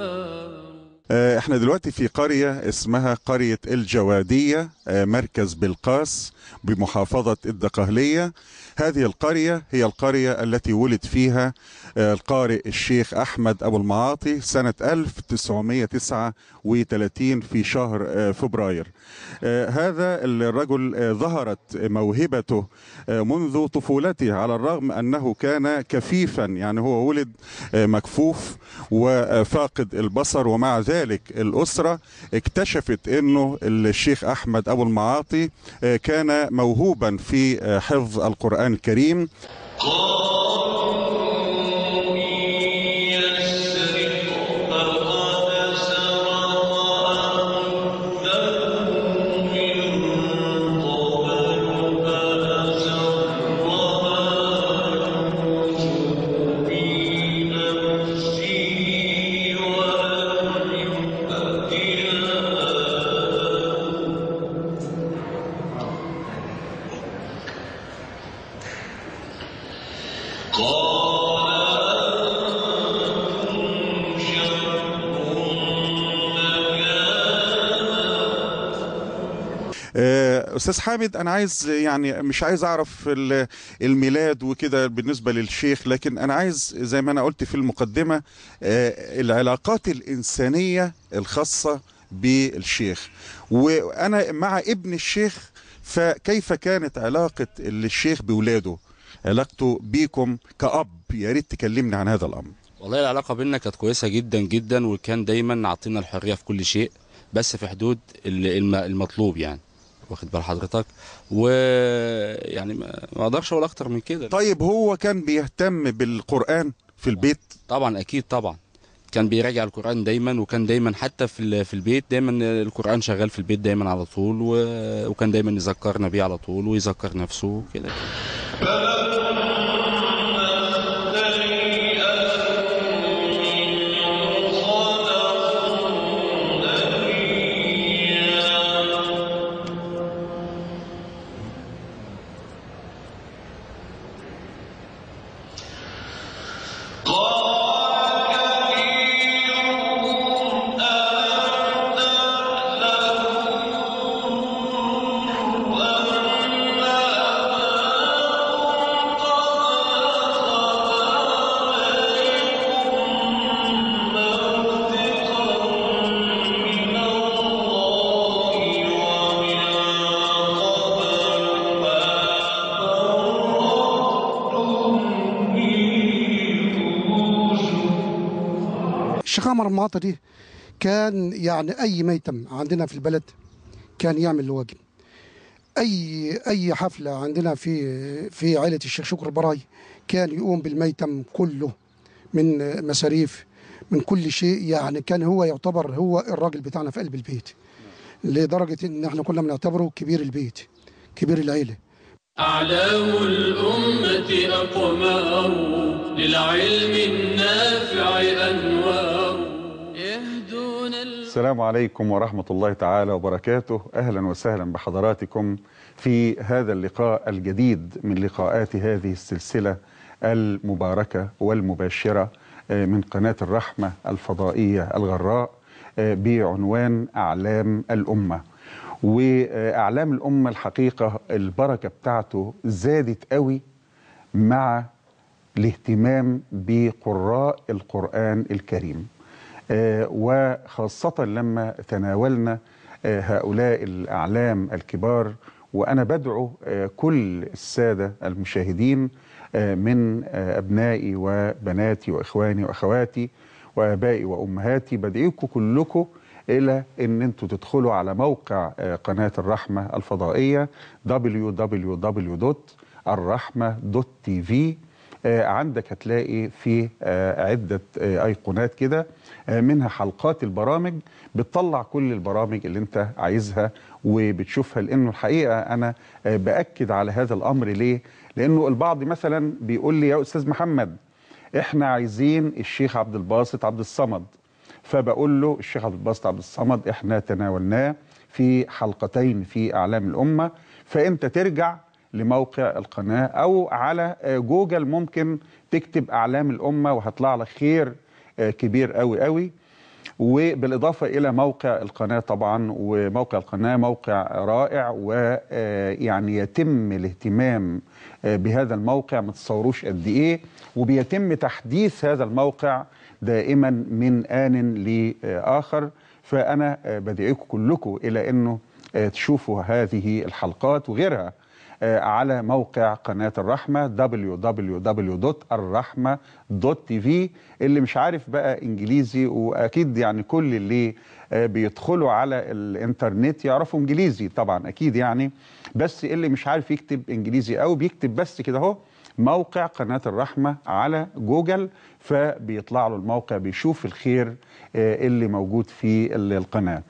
غفار آه، إحنا دلوقتي في قرية اسمها قرية الجوادية آه، مركز بلقاس بمحافظة الدقهلية. هذه القرية هي القرية التي ولد فيها آه، القارئ الشيخ أحمد أبو المعاطي سنة 1939 في شهر آه، فبراير. آه، هذا الرجل آه، ظهرت موهبته آه، منذ طفولته على الرغم أنه كان كفيفا يعني هو ولد آه، مكفوف وفاقد البصر ومع ذلك الأسرة اكتشفت أنه الشيخ أحمد أبو المعاطي آه، كان موهوبا في آه، حفظ القرآن الكريم. أستاذ حامد أنا عايز يعني مش عايز أعرف ال- الميلاد وكده بالنسبة للشيخ لكن أنا عايز زي ما أنا قلت في المقدمة آه، العلاقات الإنسانية الخاصة بالشيخ. وأنا مع ابن الشيخ فكيف كانت علاقة الشيخ باولاده علاقته بيكم كأب يا ريت تكلمني عن هذا الأمر. والله العلاقة بينا كانت كويسة جدا جدا وكان دايما عاطينا الحرية في كل شيء بس في حدود ال- الم- المطلوب يعني. واخد بال حضرتك. ويعني ما ما أقدرش أقول أكتر من كده. طيب هو كان بيهتم بالقرآن في البيت؟ طبعا أكيد طبعا. كان بيراجع القرآن دايما وكان دايما حتى في ال- في البيت دايما القرآن شغال في البيت دايما على طول وكان دايما يذكرنا بيه على طول ويذكر نفسه كده دي كان يعني أي ميتم عندنا في البلد كان يعمل الواجب أي أي حفلة عندنا في في عائلة الشيخ شكر البراي كان يقوم بالميتم كله من مصاريف من كل شيء يعني كان هو يعتبر هو الراجل بتاعنا في قلب البيت. لدرجة إن إحنا كنا بنعتبره كبير البيت كبير العيلة. أعلام الأمة أقمار للعلم النافع أنوار. السلام عليكم ورحمة الله تعالى وبركاته. أهلا وسهلا بحضراتكم في هذا اللقاء الجديد من لقاءات هذه السلسلة المباركة والمباشرة آه، من قناة الرحمة الفضائية الغراء آه، بعنوان أعلام الأمة. وأعلام الأمة الحقيقة البركة بتاعته زادت قوي مع الاهتمام بقراء القرآن الكريم. وخاصة لما تناولنا آه، هؤلاء الأعلام الكبار وأنا بدعو آه، كل السادة المشاهدين آه، من آه، أبنائي وبناتي وإخواني وأخواتي وآبائي وأمهاتي. بدعيكم كلكم إلى أن أنتوا تدخلوا على موقع آه، قناة الرحمة الفضائية www.الرحمة.tv آه، عندك هتلاقي في آه، عدة آه، أيقونات كده. آه، منها حلقات البرامج بتطلع كل البرامج اللي انت عايزها وبتشوفها لأنه الحقيقة أنا آه، بأكد على هذا الأمر ليه؟ لأنه البعض مثلا بيقول لي يا أستاذ محمد إحنا عايزين الشيخ عبد الباسط عبد الصمد فبقول له الشيخ عبد الباسط عبد الصمد إحنا تناولناه في حلقتين في إعلام الأمة فأنت ترجع لموقع القناة أو على آه، جوجل ممكن تكتب إعلام الأمة وهطلع لك خير كبير قوي قوي. وبالإضافة إلى موقع القناة طبعا وموقع القناة موقع رائع ويعني يتم الاهتمام آه، بهذا الموقع. ما تصوروش قد إيه. وبيتم تحديث هذا الموقع دائما من آن لآخر. فأنا آه، بدعيكم كلكم إلى أنه آه، تشوفوا هذه الحلقات وغيرها. آه، على موقع قناة الرحمة www.الرحمة.tv اللي مش عارف بقى إنجليزي وأكيد يعني كل اللي آه، بيدخلوا على الإنترنت يعرفوا إنجليزي طبعا أكيد يعني. بس اللي مش عارف يكتب إنجليزي أو بيكتب بس كده أهو موقع قناة الرحمة على جوجل فبيطلع له الموقع بيشوف الخير آه، اللي موجود في القناة. آه،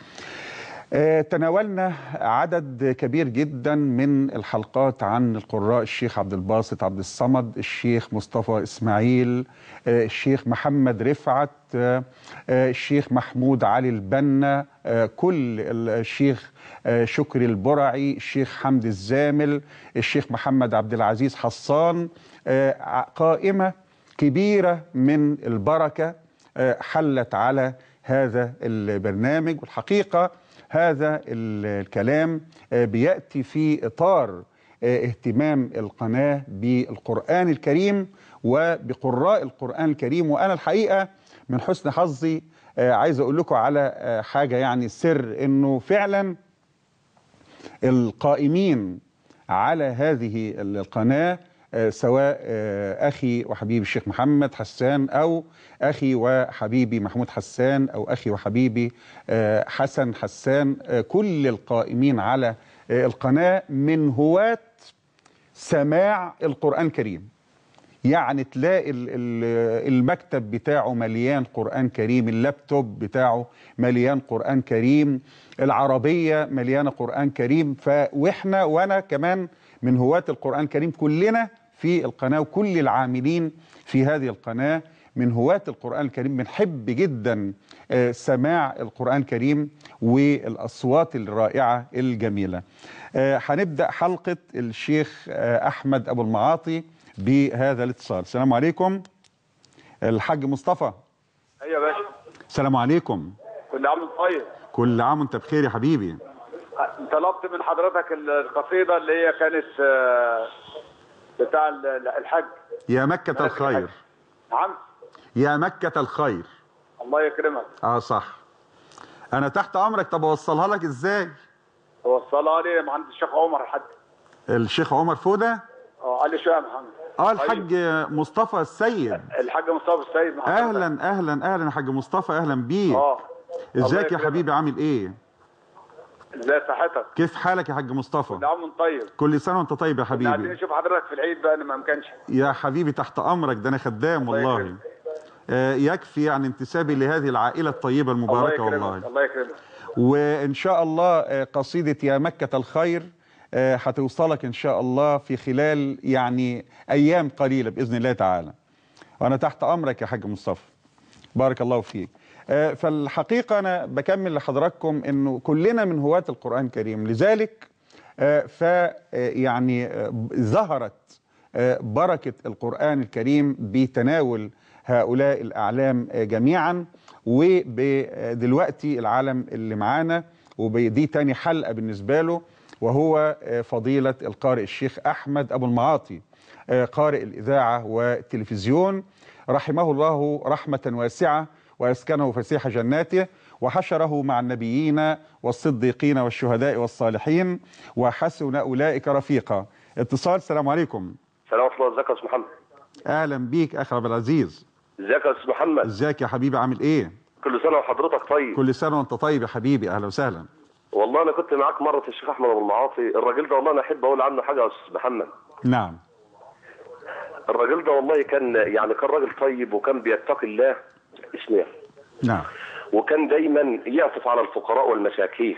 تناولنا عدد كبير جدا من الحلقات عن القراء الشيخ عبد الباسط عبد الصمد الشيخ مصطفى إسماعيل آه، الشيخ محمد رفعت آه، آه، الشيخ محمود علي البنا آه، كل ال- الشيخ آه، شكري البرعي الشيخ حمد الزامل الشيخ محمد عبد العزيز حصان آه، قائمة كبيرة من البركة آه، حلت على هذا البرنامج. والحقيقة هذا ال- الكلام آه، بيأتي في إطار آه، اهتمام القناة بالقرآن الكريم وبقراء القرآن الكريم. وأنا الحقيقة من حسن حظي آه، عايز أقول لكم على حاجة يعني سر إنه فعلا القائمين على هذه القناة آه، سواء آه، أخي وحبيبي الشيخ محمد حسان أو أخي وحبيبي محمود حسان أو أخي وحبيبي آه، حسن حسان آه، كل القائمين على آه، القناة من هواة سماع القرآن الكريم يعني تلاقي ال- ال- المكتب بتاعه مليان قرآن كريم اللابتوب بتاعه مليان قرآن كريم العربية مليانة قرآن كريم. ف وإحنا وأنا كمان من هواة القرآن الكريم كلنا في القناة وكل العاملين في هذه القناة من هواة القرآن الكريم بنحب جدا آه، سماع القرآن الكريم والأصوات الرائعة الجميلة. آه، هنبدأ حلقة الشيخ آه، أحمد أبو المعاطي بهذا الاتصال. السلام عليكم. الحاج مصطفى. أيوه يا باشا. السلام عليكم. كل عام وأنت طيب. كل عام وأنت بخير يا حبيبي. طلبت من حضرتك ال- القصيدة اللي هي كانت بتاع ال- ال- الحج. يا مكة الخير. نعم. يا مكة الخير. الله يكرمك. آه صح. أنا تحت أمرك. طب أوصلها لك إزاي؟ وصلها لي مع عند الشيخ عمر الحج الشيخ عمر فودة؟ آه قال لي شو يا محمد آه الحاج مصطفى السيد. الحاج مصطفى السيد حضرتك. أهلا أهلا أهلا يا حاج مصطفى. أهلا بيك. آه إزيك يا. حبيبي؟ عامل إيه؟ إزاي صحتك؟ كيف حالك يا حاج كل مصطفى عام وانت طيب. كل سنة وانت طيب يا كنا عايزين حبيبي نشوف حضرتك في العيد بقى أنا ما امكنش يا حبيبي تحت أمرك ده أنا خدام الله والله. آه، يكفي عن انتسابي لهذه العائلة الطيبة الله المباركه يكرمك والله. الله يكرمك. وإن شاء الله آه، قصيدة يا مكة الخير آه، هتوصلك إن شاء الله في خلال يعني أيام قليلة بإذن الله تعالى. وأنا تحت أمرك يا حاج مصطفى. بارك الله فيك. آه، فالحقيقة أنا بكمل لحضراتكم إنه كلنا من هواة القرآن الكريم. لذلك ف يعني آه، ظهرت آه، بركة القرآن الكريم بتناول هؤلاء الأعلام آه، جميعا ودلوقتي العالم اللي معانا ودي تاني حلقة بالنسبة له وهو آه، فضيلة القارئ الشيخ أحمد أبو المعاطي آه، قارئ الإذاعة والتلفزيون رحمه الله رحمة واسعة. ويسكنه فسيح جناته وحشره مع النبيين والصديقين والشهداء والصالحين وحسن أولئك رفيقا. اتصال السلام عليكم. السلام ورحمة الله. ازيك يا محمد؟ أهلا بيك اخ عبد العزيز. ازيك يا محمد؟ ازيك يا حبيبي عامل إيه؟ كل سنة وحضرتك طيب. كل سنة وأنت طيب يا حبيبي أهلا وسهلا. والله أنا كنت معاك مرة الشيخ أحمد أبو المعاطي الراجل ده والله أنا أحب أقول عنه حاجة يا أستاذ محمد. نعم. الراجل ده والله كان يعني كان راجل طيب وكان بيتقي الله. اسمه نعم. وكان دايما يعطف على الفقراء والمساكين.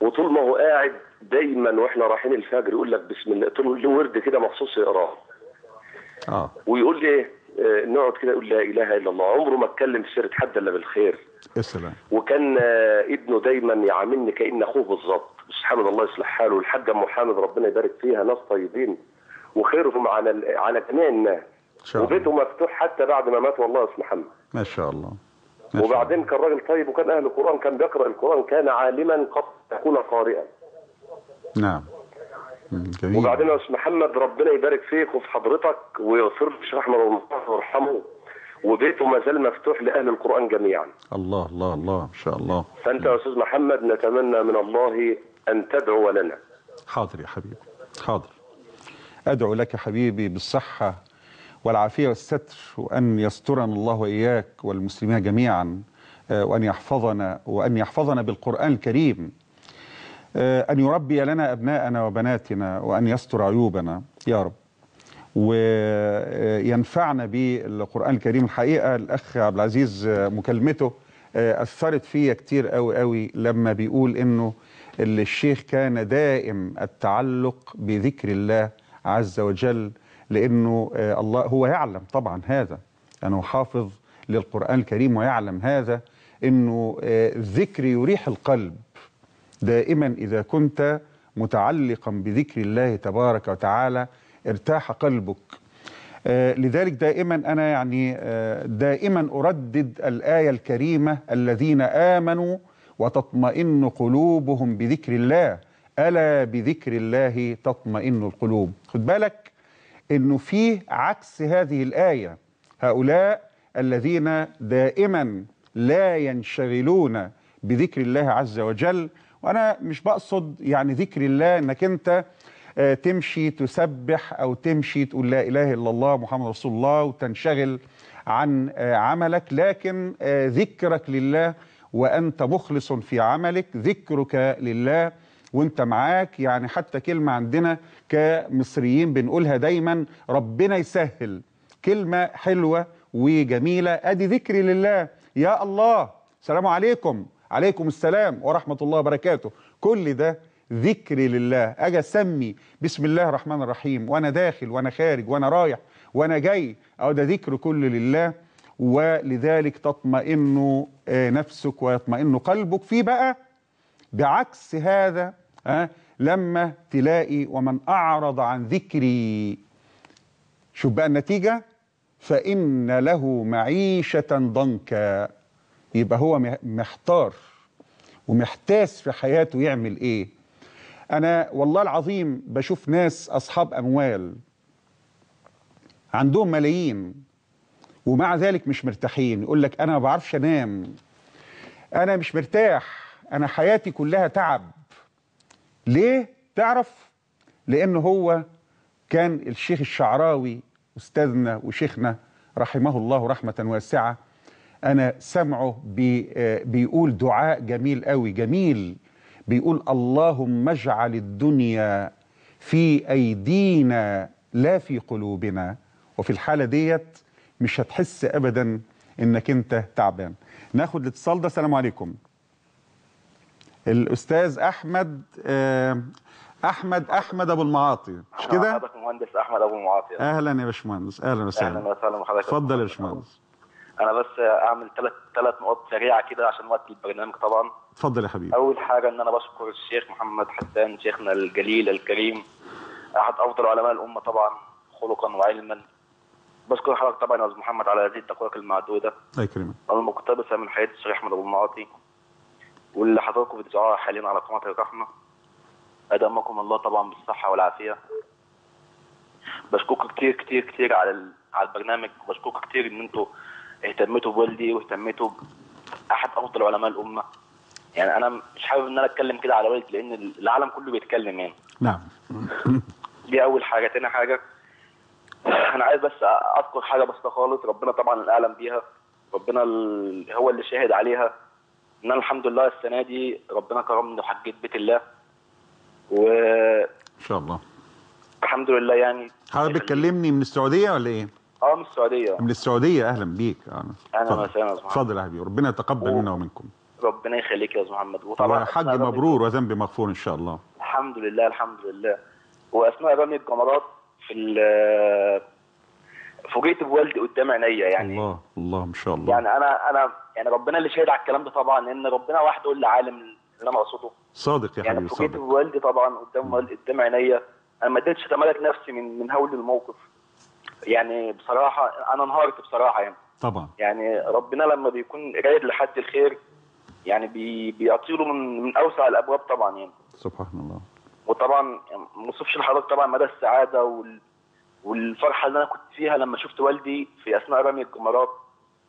وطول ما هو قاعد دايما وإحنا رايحين الفجر يقول لك بسم الله طول له ورد كده مخصوص يقراه. آه. ويقول لي إيه؟ آه، نقعد كده يقول لا إله إلا الله. عمره ما اتكلم في سيرة حد إلا بالخير. السلام وكان آه، ابنه دايما يعاملني كأن أخوه بالظبط. حامد الله يصلح حاله. الحاجة ام محمد ربنا يبارك فيها ناس طيبين. وخيرهم على على جميع الناس. وبيته مفتوح حتى بعد ما مات والله يا أستاذ محمد. ما شاء الله. ما شاء وبعدين كان راجل طيب وكان أهل القرآن كان بيقرأ القرآن كان عالما ان يكون قارئا. نعم. جميل. وبعدين يا أستاذ محمد ربنا يبارك فيك وفي حضرتك ويغفر له الشيخ أحمد الله ويرحمه. وبيته ما زال مفتوح لأهل القرآن جميعا. الله الله الله ما شاء الله. فأنت يا أستاذ محمد نتمنى من الله أن تدعو لنا. حاضر يا حبيبي حاضر. أدعو لك حبيبي بالصحة والعافية والستر وأن يسترنا الله وإياك والمسلمين جميعا آه، وأن يحفظنا وأن يحفظنا بالقرآن الكريم. آه، أن يربي لنا أبناءنا وبناتنا وأن يستر عيوبنا يا رب. وينفعنا بالقرآن الكريم. الحقيقة الأخ عبد العزيز آه، مكالمته أثرت فيا كتير قوي قوي لما بيقول إنه الشيخ كان دائم التعلق بذكر الله عز وجل لأنه آه، الله هو يعلم طبعا هذا. أنه حافظ للقرآن الكريم ويعلم هذا أنه آه، الذكر يريح القلب دائما إذا كنت متعلقا بذكر الله تبارك وتعالى ارتاح قلبك. آه، لذلك دائما أنا يعني دائما أردد الآية الكريمة الذين آمنوا وتطمئن قلوبهم بذكر الله. ألا بذكر الله تطمئن القلوب. خد بالك؟ إنه في عكس هذه الآية. هؤلاء الذين دائما لا ينشغلون بذكر الله عز وجل وأنا مش بقصد يعني ذكر الله إنك أنت آه، تمشي تسبح أو تمشي تقول لا إله إلا الله محمد رسول الله وتنشغل عن آه، عملك لكن آه، ذكرك لله وأنت مخلص في عملك ذكرك لله وانت معاك يعني حتى كلمة عندنا كمصريين بنقولها دايما ربنا يسهل. كلمة حلوة وجميلة أدي ذكري لله. يا الله السلام عليكم. عليكم السلام ورحمة الله وبركاته. كل ده ذكري لله. أجي أسمي بسم الله الرحمن الرحيم. وأنا داخل وأنا خارج وأنا رايح وأنا جاي. أو ده ذكر كله لله. ولذلك تطمئن نفسك ويطمئن قلبك. في بقى بعكس هذا ها؟ لما تلاقي ومن أعرض عن ذكري. شوف بقى النتيجة. فإن له معيشة ضنكا. يبقى هو مح- محتار ومحتاس في حياته يعمل إيه. أنا والله العظيم بشوف ناس أصحاب أموال عندهم ملايين ومع ذلك مش مرتاحين. يقول لك أنا ما بعرفش أنام. أنا مش مرتاح. أنا حياتي كلها تعب. ليه؟ تعرف؟ لأنه هو كان الشيخ الشعراوي أستاذنا وشيخنا رحمه الله رحمة واسعة. أنا سمعه بي بيقول دعاء جميل قوي جميل. بيقول اللهم اجعل الدنيا في أيدينا لا في قلوبنا. وفي الحالة ديت مش هتحس أبدا إنك أنت تعبان. ناخد الاتصال ده. السلام عليكم. الأستاذ أحمد آه، أحمد أحمد أبو المعاطي مش كده؟ حضرتك المهندس أحمد أبو معاطي أهلا يا باشمهندس أهلا أهلا وسهلا وسهلا بحضرتك اتفضل يا باشمهندس. أنا بس أعمل ثلاث ثلاث نقاط سريعة كده عشان وقت البرنامج طبعا. اتفضل يا حبيبي. أول حاجة إن أنا بشكر الشيخ محمد حسان شيخنا الجليل الكريم أحد أفضل علماء الأمة طبعا خلقا وعلما. بشكر حضرتك طبعا يا أستاذ محمد على هذه الدقائق المعدودة. الله يكرمك. المقتبسة من حياة الشيخ أحمد أبو المعاطي. واللي حضراتكم بتذاعوها حاليا على قناه الرحمة ادامكم الله طبعا بالصحة والعافية. بشكركم كتير كتير كتير على على البرنامج وبشكركم كتير إن أنتوا اهتميتوا بوالدي واهتميتوا بأحد أفضل علماء الأمة. يعني أنا مش حابب إن أنا أتكلم كده على والدي لأن العالم كله بيتكلم يعني. نعم. دي أول حاجة. تاني حاجة أنا عايز بس أذكر حاجة بسيطة خالص ربنا طبعا اعلم بيها ربنا هو اللي شاهد عليها. إن أنا الحمد لله السنة دي ربنا كرمني وحجيت بيت الله. والحمد إن شاء الله. لله يعني. حضرتك بتكلمني من السعودية ولا إيه؟ آه من السعودية. من السعودية. أهلا بيك. آه. أهلا اتفضل. وسهلا يا أستاذ محمد. اتفضل يا حبيبي. ربنا يتقبل منا ومنكم. ربنا يخليك يا أستاذ محمد وطبعا رمي- مبرور وذنب مغفور إن شاء الله. الحمد لله الحمد لله. واثناء رمي الجمرات في ال- فوجئت بوالدي قدام عينيا يعني. الله الله ما شاء الله. يعني أنا أنا يعني ربنا اللي شاهد على الكلام ده طبعا لأن ربنا وحده اللي عالم اللي أنا أقصده. صادق يا يعني حبيبي فوجئت صادق. بوالدي طبعا قدام والدي قدام عينيا. أنا ما قدرتش اتمالك نفسي من من هول الموقف. يعني بصراحة أنا انهارت بصراحة يعني. طبعا. يعني ربنا لما بيكون رايد لحد الخير يعني بي بيعطيله من من أوسع الأبواب طبعا يعني. سبحان الله. وطبعا ما أوصفش لحضرتك طبعا مدى السعادة وال والفرحه اللي أنا كنت فيها لما شفت والدي في أثناء رمي الجمرات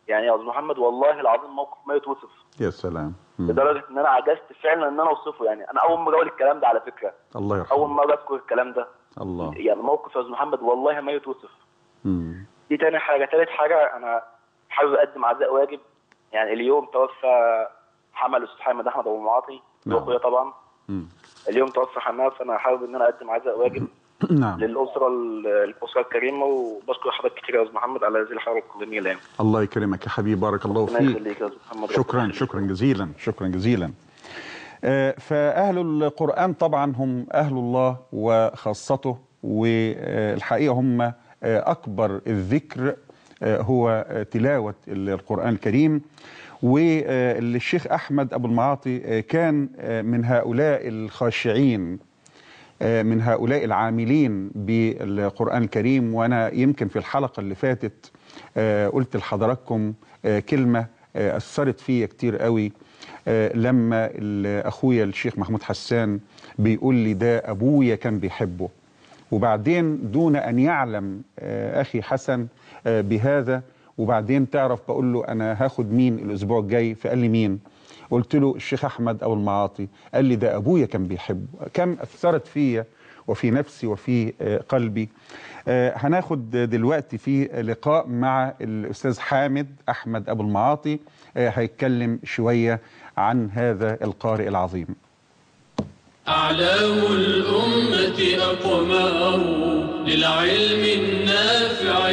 يعني يا أستاذ محمد والله العظيم موقف ما يتوصف. يا سلام. لدرجة إن أنا عجزت فعلا إن أنا أوصفه. يعني أنا أول مرة أقول الكلام ده على فكرة. الله أول يرحمه مرة أذكر الكلام ده. الله. يعني موقف يا أستاذ محمد والله ما يتوصف. دي تاني حاجة. تالت حاجة أنا حابب أقدم عزاء واجب. يعني اليوم توفى حمل الاستاذ حامد أحمد أبو معاطي. نعم. أخويا طبعا. مم. اليوم توفى حماد فأنا حابب إن أنا أقدم عزاء واجب. نعم. للأسرة الأسرة الكريمة وبشكر حضرتك كتير يا أستاذ محمد على هذه الحلقة الجميله يعني الله يكرمك يا حبيبي بارك الله فيك. شكرا شكرا جزيلا شكرا جزيلا. آه، فأهل القرآن طبعا هم أهل الله وخاصته والحقيقة هم آه، أكبر الذكر آه، هو تلاوة القرآن الكريم. والشيخ أحمد أبو المعاطي كان من هؤلاء الخاشعين. من هؤلاء العاملين بالقرآن الكريم. وأنا يمكن في الحلقة اللي فاتت آه، قلت لحضراتكم آه، كلمة آه، أثرت فيا كتير قوي. آه، لما أخويا الشيخ محمود حسان بيقول لي ده أبويا كان بيحبه. وبعدين دون أن يعلم آه، أخي حسن آه، بهذا وبعدين تعرف بقول له أنا هاخد مين الأسبوع الجاي؟ فقال لي مين؟ قلت له الشيخ أحمد أبو المعاطي قال لي ده أبويا كان بيحبه كم أثرت فيا وفي نفسي وفي آه، قلبي. آه، هناخد دلوقتي في لقاء مع الأستاذ حامد أحمد أبو المعاطي آه، هيتكلم شوية عن هذا القارئ العظيم. أعلام الأمة أقمار للعلم النافع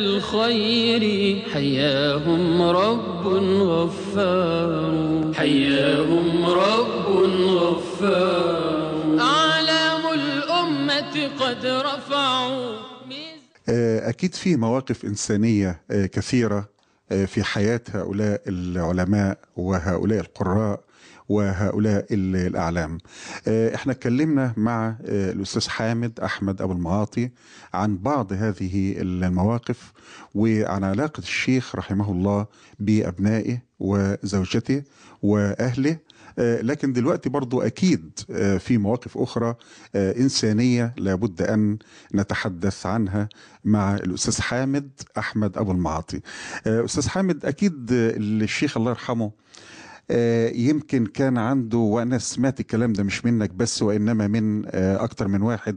الأمة للخير. حياهم رب غفار. حياهم رب غفار. أعلام الأمة قد رفعوا. آه، أكيد في مواقف إنسانية آه، كثيرة آه، في حياة هؤلاء العلماء وهؤلاء القراء. وهؤلاء ال- الأعلام. آه، إحنا اتكلمنا مع آه، الأستاذ حامد أحمد أبو المعاطي عن بعض هذه المواقف وعن علاقة الشيخ رحمه الله بأبنائه وزوجته وأهله. آه، لكن دلوقتي برضو أكيد في مواقف أخرى إنسانية لابد أن نتحدث عنها مع الأستاذ حامد أحمد أبو المعاطي أستاذ حامد أكيد الشيخ الله يرحمه يمكن كان عنده وأنا سمعت الكلام ده مش منك بس وإنما من آه، أكتر من واحد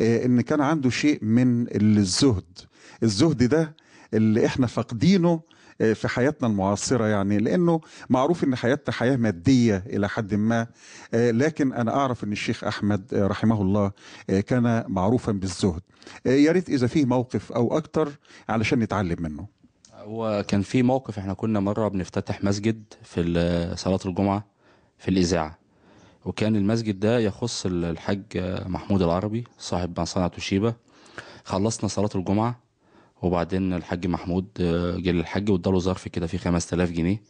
آه، إن كان عنده شيء من الزهد. الزهد ده اللي إحنا فاقدينه آه، في حياتنا المعاصرة يعني لأنه معروف أن حياتنا حياة مادية إلى حد ما آه، لكن أنا أعرف أن الشيخ أحمد آه، رحمه الله آه، كان معروفا بالزهد. آه، يا ريت إذا فيه موقف أو أكتر علشان نتعلم منه. هو كان في موقف إحنا كنا مرة بنفتتح مسجد في ال- صلاة الجمعة في الإذاعة. وكان المسجد ده يخص ال- الحاج محمود العربي صاحب مصنع توشيبا خلصنا صلاة الجمعة وبعدين الحاج محمود آه، جه للحاج واداله ظرف كده فيه 5000 جنيه.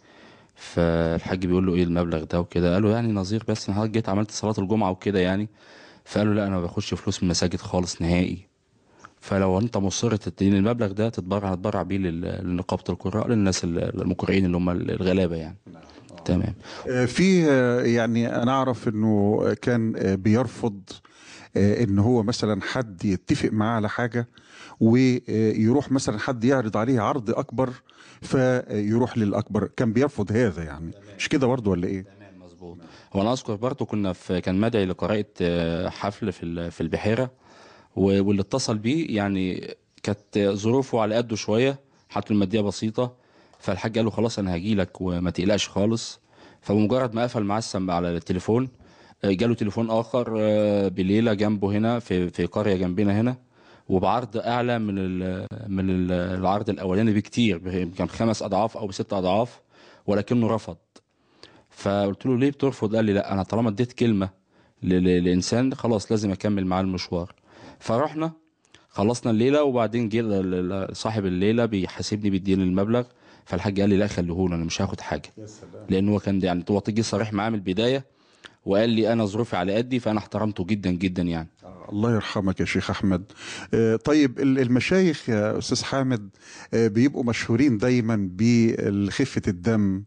فالحاج بيقول له إيه المبلغ ده وكده؟ قال له يعني نظير بس أنا جيت عملت صلاة الجمعة وكده يعني. فقال له لا أنا ما باخدش فلوس من المساجد خالص نهائي. فلو انت مصر تديني المبلغ ده تتبرع هتبرع بيه لنقابة القراء للناس ال- المقرئين اللي هم الغلابة يعني. تمام. آه، في آه، يعني أنا أعرف إنه كان آه، بيرفض إن هو مثلا حد يتفق معاه على حاجة ويروح مثلا حد يعرض عليه عرض أكبر فيروح للأكبر. كان بيرفض هذا يعني. مش كده برضه ولا إيه؟ تمام مظبوط. هو أنا أذكر برضه كنا في كان مدعي لقراءة حفل في في البحيرة. واللي اتصل بيه يعني كانت ظروفه على قده شوية حالته المادية بسيطة فالحاج قال له خلاص أنا هاجي لك وما تقلقش خالص. فبمجرد ما قفل معاه السم على التليفون آه، جاله تليفون آخر آه، بليلة جنبه هنا في في قرية جنبنا هنا وبعرض أعلى من من ال العرض الأولاني بكتير كان خمس أضعاف أو بست أضعاف ولكنه رفض. فقلت له ليه بترفض؟ قال لي لا أنا طالما اديت كلمة ل- ل- لإنسان خلاص لازم أكمل معاه المشوار. فرحنا خلصنا الليلة وبعدين جه صاحب الليلة بيحاسبني بيديني المبلغ. فالحاج قال لي لا خليه له أنا مش هاخد حاجة. لأن هو كان يعني هو صريح معاه من البداية. وقال لي أنا ظروفي على قدي فأنا احترمته جدا جدا يعني. الله يرحمك يا شيخ أحمد. آه، طيب ال- المشايخ يا أستاذ حامد آه، بيبقوا مشهورين دايما بخفة الدم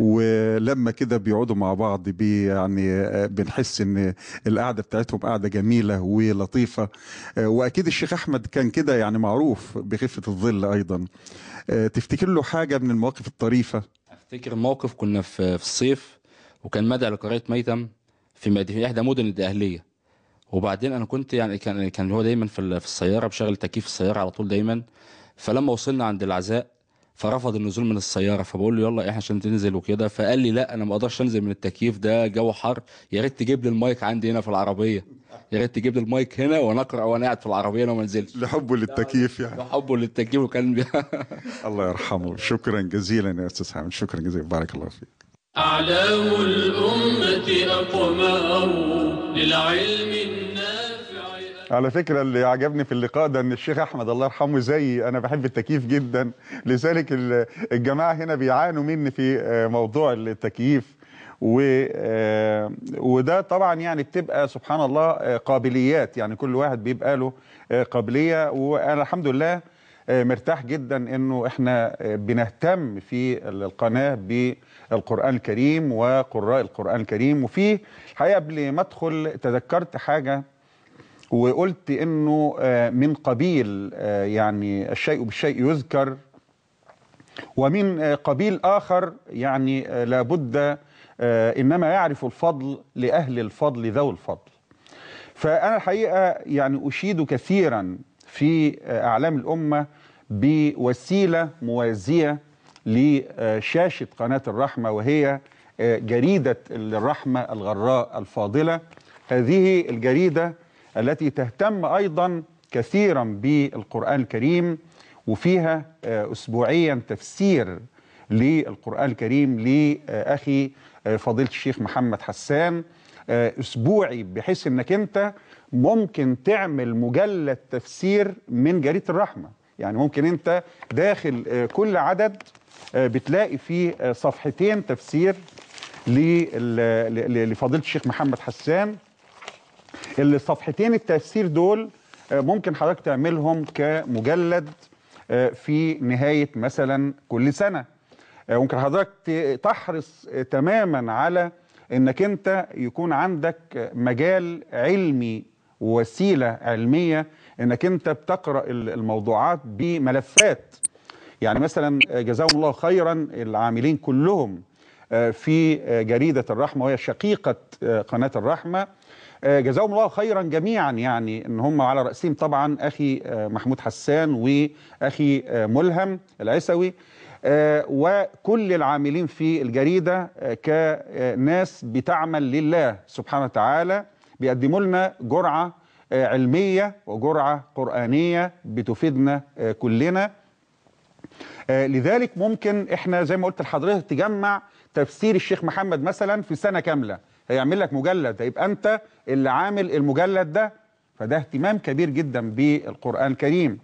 ولما كده بيقعدوا مع بعض بي يعني آه، بنحس إن القعدة بتاعتهم قعدة جميلة ولطيفة. وأكيد الشيخ أحمد كان كده يعني معروف بخفة الظل أيضا. تفتكر له حاجة من المواقف الطريفة؟ أفتكر موقف كنا في الصيف وكان مدعي لقريه ميتم في في إحدى مدن الدقهليه وبعدين أنا كنت يعني كان كان هو دايما في ال- في السيارة بشغل تكييف السيارة على طول دايما. فلما وصلنا عند العزاء فرفض النزول من السيارة. فبقول له يلا إحنا عشان تنزل وكده. فقال لي لا أنا ما أقدرش أنزل من التكييف ده جو حر. يا ريت تجيب لي المايك عندي هنا في العربية. يا ريت تجيب لي المايك هنا وأنا أقرأ وأنا قاعد في العربية أنا ما انزلش لحبه للتكييف يعني. ده حبه للتكييف وكان بي... الله يرحمه. شكرا جزيلا يا أستاذ حامد. شكرا جزيلا. بارك الله فيك. أعلام الأمة أقمار للعلم النافع. على فكرة اللي عجبني في اللقاء ده إن الشيخ أحمد الله يرحمه زيي أنا بحب التكييف جدا. لذلك ال- الجماعة هنا بيعانوا مني في آه، موضوع التكييف. و آه، وده طبعا يعني بتبقى سبحان الله آه، قابليات. يعني كل واحد بيبقى له قابلية. وأنا الحمد لله مرتاح جدا إنه إحنا آه، بنهتم في القناة بالقرآن الكريم وقراء القرآن الكريم. وفي الحقيقة قبل ما أدخل تذكرت حاجة وقلت إنه آه، من قبيل آه، يعني الشيء بالشيء يذكر ومن آه، قبيل آخر يعني آه، لابد آه، إنما يعرف الفضل لأهل الفضل ذوي الفضل. فأنا الحقيقة يعني أشيد كثيرا في آه، أعلام الأمة بوسيلة موازية لشاشة قناة الرحمة وهي آه، جريدة الرحمه الغراء الفاضلة. هذه الجريدة التي تهتم أيضا كثيرا بالقرآن الكريم وفيها آه، اسبوعيا تفسير للقرآن الكريم لأخي آه، فضيلة الشيخ محمد حسان أسبوعي بحيث إنك أنت ممكن تعمل مجلد تفسير من جريدة الرحمة. يعني ممكن انت داخل آه، كل عدد آه، بتلاقي فيه آه، صفحتين تفسير لفضيلة الشيخ محمد حسان. الصفحتين التفسير دول ممكن حضرتك تعملهم كمجلد في نهاية مثلا كل سنة. آه، ممكن حضرتك تحرص تماما على إنك انت يكون عندك مجال علمي ووسيلة علمية إنك أنت بتقرأ ال- الموضوعات بملفات. يعني مثلا آه، جزاهم الله خيرا العاملين كلهم آه، في آه، جريدة الرحمة وهي شقيقة قناة الرحمة. آه، جزاهم الله خيرا جميعا يعني إن هم على رأسهم طبعا أخي محمود حسان وأخي ملهم العسوي. وكل العاملين في الجريدة آه، كناس بتعمل لله سبحانه وتعالى. بيقدموا لنا جرعة آه، علمية وجرعة قرآنية بتفيدنا آه، كلنا. آه، لذلك ممكن إحنا زي ما قلت لحضرتك تجمع تفسير الشيخ محمد مثلا في سنة كاملة. هيعمل لك مجلد. هيبقى أنت اللي عامل المجلد ده. فده اهتمام كبير جدا بالقرآن الكريم.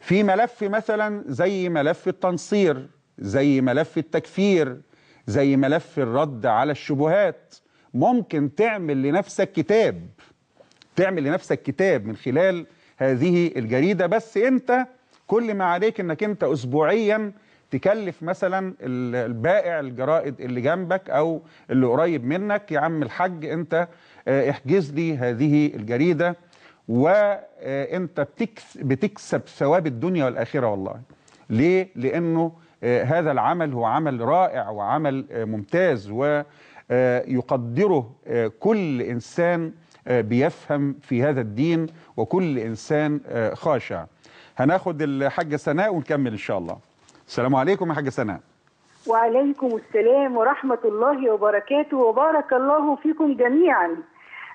في ملف مثلا زي ملف التنصير زي ملف التكفير زي ملف الرد على الشبهات. ممكن تعمل لنفسك كتاب تعمل لنفسك كتاب من خلال هذه الجريدة. بس انت كل ما عليك انك انت اسبوعيا تكلف مثلا ال- البائع الجرائد اللي جنبك أو اللي قريب منك. يا عم الحاج انت آه، احجز لي هذه الجريدة. وانت بتكس بتكسب ثواب الدنيا والآخرة والله. ليه؟ لأنه آه، هذا العمل هو عمل رائع وعمل آه، ممتاز. ويقدره كل إنسان آه، بيفهم في هذا الدين وكل إنسان آه، خاشع. هناخد الحاجة سناء ونكمل إن شاء الله. السلام عليكم يا حاجة سناء. وعليكم السلام ورحمة الله وبركاته وبارك الله فيكم جميعا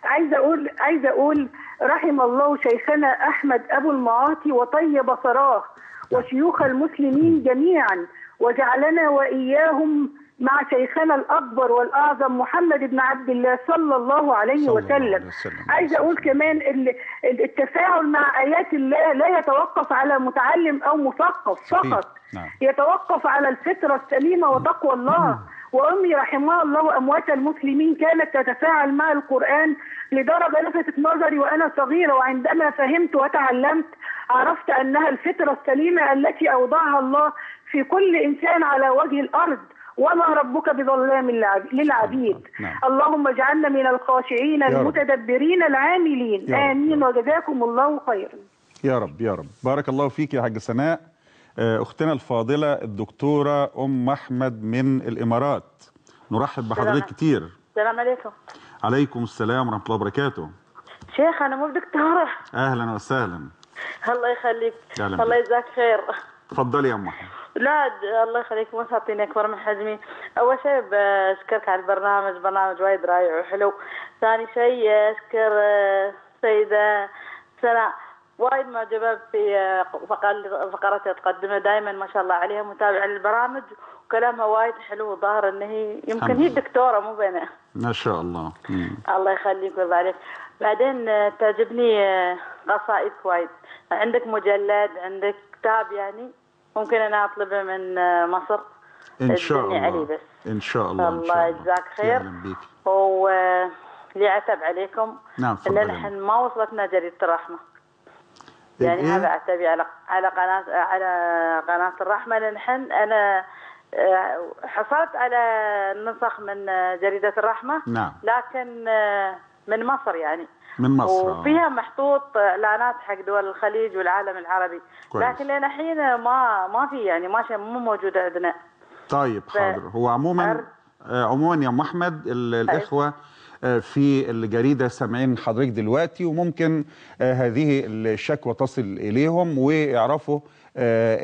عايزة أقول عايزة أقول رحم الله شيخنا أحمد أبو المعاطي وطيب ثراه وشيوخ المسلمين جميعا وجعلنا وإياهم مع شيخنا الأكبر والأعظم محمد بن عبد الله صلى الله عليه صلى الله عليه وسلم وسلم. عايزة أقول كمان ال- ال- التفاعل مع آيات الله لا يتوقف على متعلم أو مثقف. فقط نعم. يتوقف على الفطرة السليمة وتقوى الله وأمي رحمها الله أموات المسلمين كانت تتفاعل مع القرآن لدرجة لفتت نظري وأنا صغيرة وعندما فهمت وتعلمت عرفت أنها الفطرة السليمة التي أوضعها الله في كل إنسان على وجه الأرض وما ربك بظلام للعب- للعبيد. نعم. اللهم اجعلنا من الخاشعين. المتدبرين العاملين. آمين. وجزاكم الله خيرا. يا رب يا رب. بارك الله فيك يا حاج سناء. آه، أختنا الفاضلة الدكتورة أم أحمد من الإمارات. نرحب بحضرتك. كتير. السلام عليكم. عليكم السلام ورحمة الله وبركاته. شيخ أنا مو بدكتوره أهلا وسهلا. الله يخليك. أهلا الله. يجزاك خير. اتفضلي يا أم أحمد. لا الله يخليك ما تعطيني أكبر من حجمي. أول شيء بشكرك على البرنامج برنامج وايد رائع وحلو. ثاني شيء أشكر آه، السيدة سناء. وايد معجبة في آه، فقر- فقرتها تقدمها. دائما ما شاء الله عليها متابعة للبرامج. وكلامها وايد حلو وظاهر إن هي يمكن هي. دكتوره مو بينها. ما شاء الله. مم. الله يخليك ويرضى عليك بعدين آه، تعجبني قصائدك وايد. عندك مجلد عندك كتاب يعني. ممكن أنا أطلبه من آه، مصر. إن شاء الله. بس. إن شاء الله الله يجزاك خير. ولي عتب عليكم. نعم تفضلي. نحن ما وصلتنا جريدة الرحمة. طيب يعني إيه؟ هذا عتبي على على قناة على قناة الرحمة لأن نحن أنا آه، حصلت على نسخ من آه، جريدة الرحمة. نعم. لكن آه، من مصر يعني. من مصر آه. وفيها محطوط إعلانات حق دول الخليج والعالم العربي. كويس. لكن لنا الحين ما ما في يعني ما شيء مو موجود عندنا. طيب حاضر. هو عموما آه، عموما يا أم أحمد ال- الإخوة آه، في الجريدة سامعين حضرتك دلوقتي وممكن هذه الشكوى تصل إليهم ويعرفوا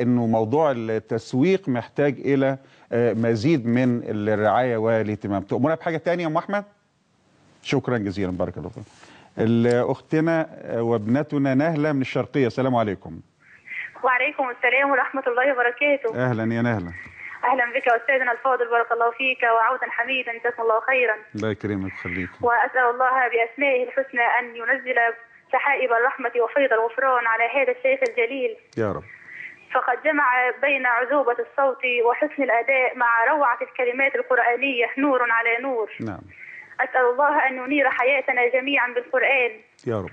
إنه موضوع التسويق محتاج إلى مزيد من الرعاية والاهتمام. تؤمرنا بحاجة ثانية يا أم أحمد؟ شكرا جزيلا بارك الله فيك. اختنا وابنتنا نهلة من الشرقية السلام عليكم. وعليكم السلام ورحمة الله وبركاته. أهلا يا نهلة. أهلا بك أستاذنا الفاضل بارك الله فيك وعودا حميدا جزاكم الله خيرا. الله يكرمك ويخليك وأسأل الله بأسمائه الحسنى أن ينزل سحائب الرحمة وفيض الغفران على هذا الشيخ الجليل. يا رب. فقد جمع بين عذوبة الصوت وحسن الأداء مع روعة الكلمات القرآنية نور على نور. نعم. أسأل الله أن ينير حياتنا جميعا بالقرآن. يا رب.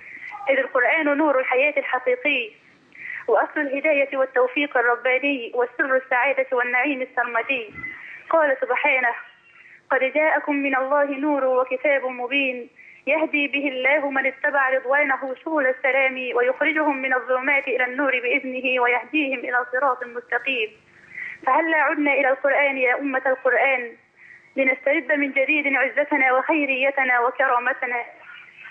إذ القرآن نور الحياة الحقيقي. وأصل الهداية والتوفيق الرباني وسر السعادة والنعيم السرمدي. قال سبحانه قد جاءكم من الله نور وكتاب مبين. يهدي به الله من اتبع رضوانه سبل السلام ويخرجهم من الظلمات إلى النور بإذنه ويهديهم إلى صراط مستقيم. فهلا عدنا إلى القرآن يا أمة القرآن؟ لنسترد من جديد عزتنا وخيريتنا وكرامتنا.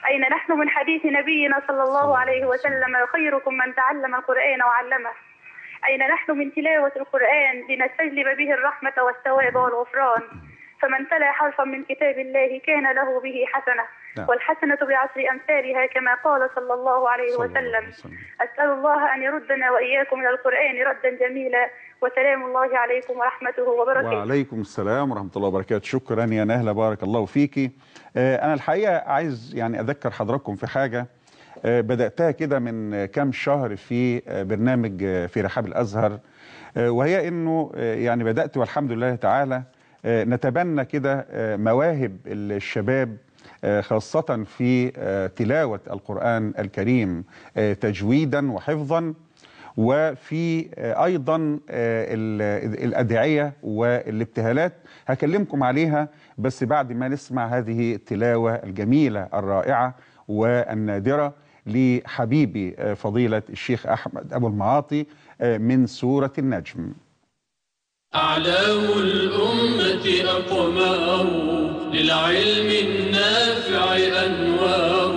أين نحن من حديث نبينا صلى الله عليه وسلم؟ خيركم من تعلم القرآن وعلمه. أين نحن من تلاوة القرآن لنستجلب به الرحمة والثواب والغفران؟ فمن تلا حرفا من كتاب الله كان له به حسنة. نعم. والحسنة بعشر أمثالها كما قال صلى الله عليه صلى الله وسلم. وسلم. أسأل الله أن يردنا وإياكم إلى القرآن ردا جميلا. وسلام الله عليكم ورحمته وبركاته. وعليكم السلام ورحمة الله وبركاته. شكرا يا نهلة بارك الله فيكي آه، أنا الحقيقة عايز يعني أذكر حضراتكم في حاجة. آه، بدأتها كده من كام شهر في آه، برنامج في رحاب الأزهر. وهي أنه يعني بدأت والحمد لله تعالى نتبنى كده آه، مواهب الشباب آه، خاصة في آه، تلاوة القرآن الكريم آه، تجويدا وحفظا وفي آه، أيضا آه، ال- الأدعية والابتهالات. هكلمكم عليها بس بعد ما نسمع هذه التلاوة الجميلة الرائعة والنادرة لحبيبي آه، فضيلة الشيخ أحمد أبو المعاطي آه، من سورة النجم. أعلام الأمة أقمار للعلم النافع أنوار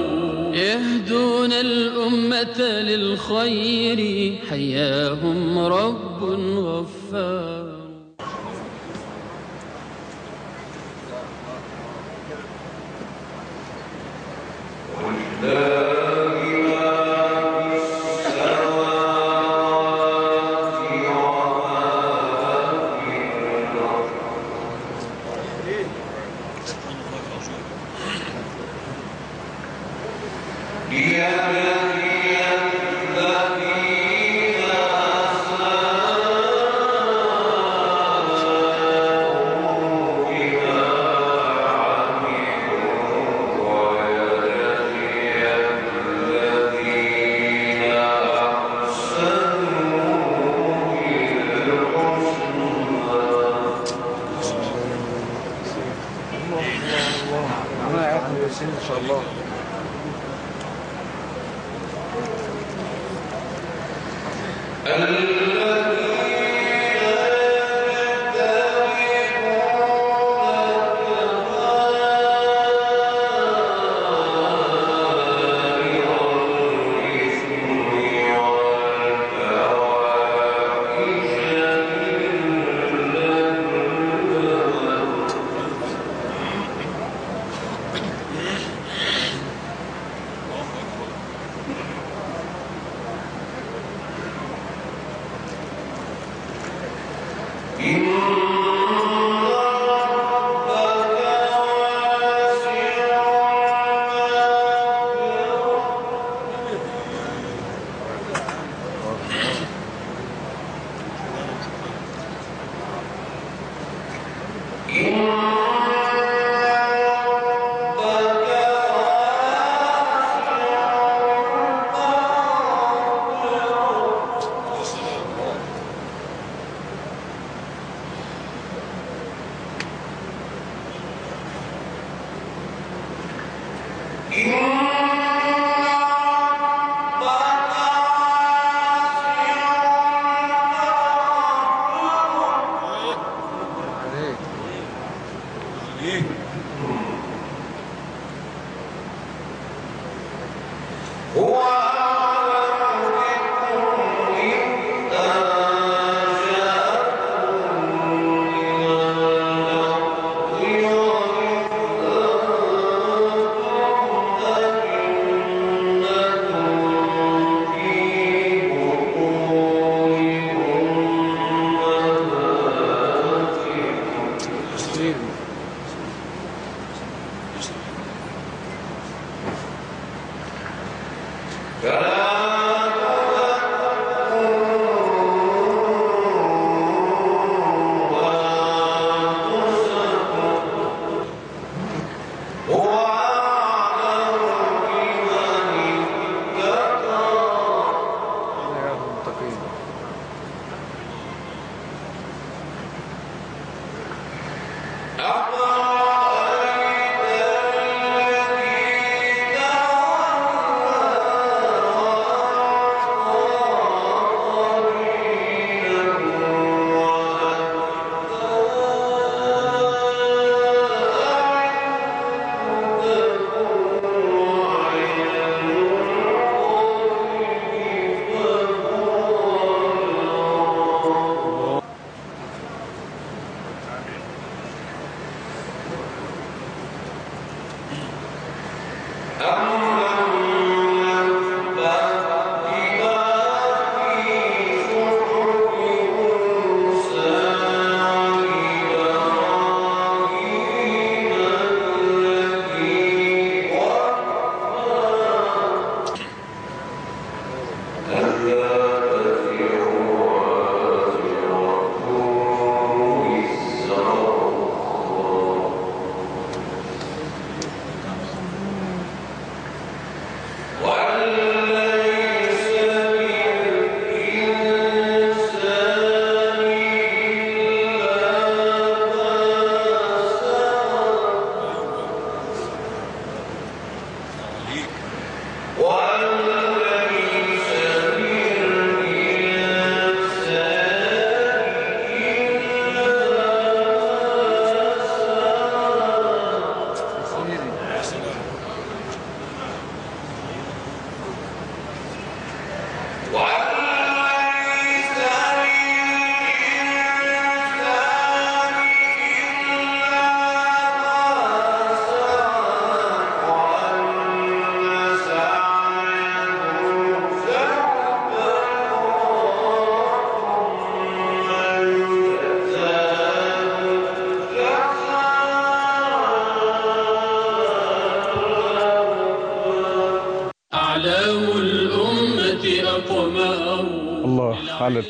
يهدون الأمة للخير حياهم رب غفار Yeah.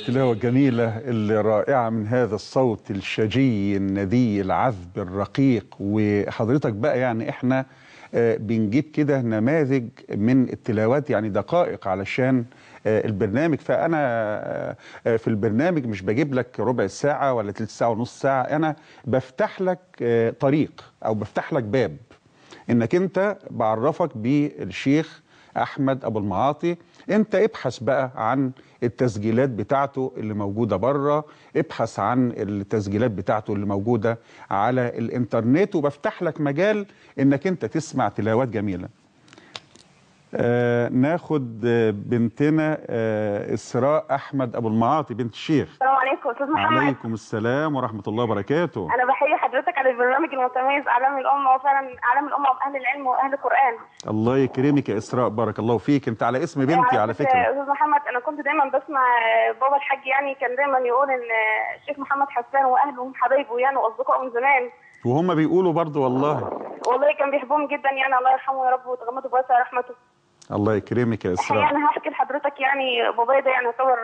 التلاوة الجميلة الرائعة من هذا الصوت الشجي الندي العذب الرقيق. وحضرتك بقى يعني إحنا آه، بنجيب كده نماذج من التلاوات يعني دقائق علشان آه، البرنامج. فأنا آه، في البرنامج مش بجيب لك ربع ساعة ولا تلت ساعة ونص ساعة أنا بفتح لك طريق أو بفتح لك باب إنك أنت بعرفك بالشيخ أحمد أبو المعاطي. انت ابحث بقى عن التسجيلات بتاعته اللي موجودة بره ابحث عن التسجيلات بتاعته اللي موجودة على الإنترنت وبفتح لك مجال إنك انت تسمع تلاوات جميلة. آه ناخد آه، بنتنا آه إسراء أحمد أبو المعاطي بنت الشيخ. السلام عليكم أستاذ محمد. عليكم السلام ورحمة الله وبركاته. أنا بحيي حضرتك على البرنامج المتميز أعلام الأمة وفعلا أعلام الأمة وأهل العلم وأهل القرآن. الله يكرمك يا إسراء بارك الله فيك. أنت على اسم بنتي على فكرة. أستاذ محمد أنا كنت دايما بسمع بابا الحاج يعني كان دايما يقول إن الشيخ محمد حسان واهله هم حبايبه يعني وأصدقائه من زمان. وهم بيقولوا برضو والله. والله كان بيحبهم جدا يعني الله يرحمه يا رب ويتغمده بواسع رحمته. الله يكرمك يا الحقيقة إسراء. أنا هحكي لحضرتك يعني بابايا ده يعني يعتبر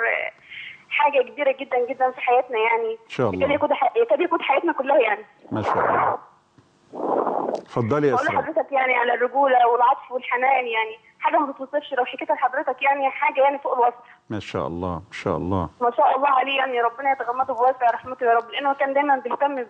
حاجة كبيرة جدا جدا في حياتنا يعني. إن شاء الله. يكاد يكون حياتنا كلها يعني. ما شاء الله. اتفضلي يا إسراء. لحضرتك يعني على الرجولة والعطف والحنان يعني حاجة ما تتوصفش لو حكيتها لحضرتك يعني حاجة يعني فوق الوصف. ما شاء الله ما شاء الله. ما شاء الله عليه يعني ربنا يتغمده بواسع رحمته يا رب لأنه كان دايما بيهتم